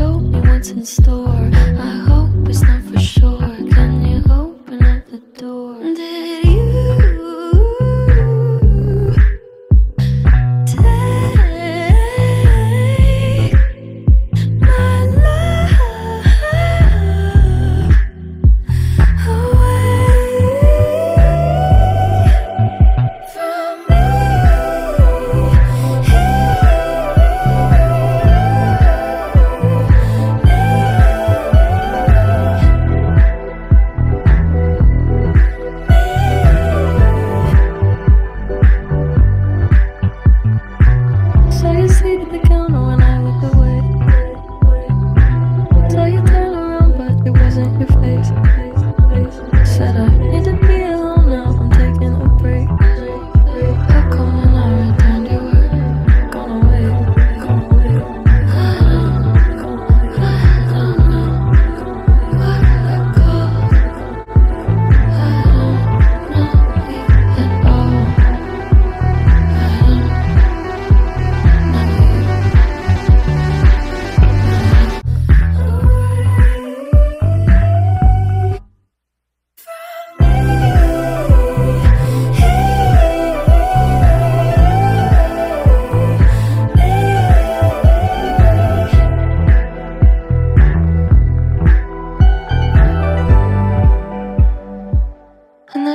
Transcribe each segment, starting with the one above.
Show me what's in store. I hope it's not for sure.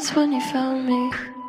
That's when you found me.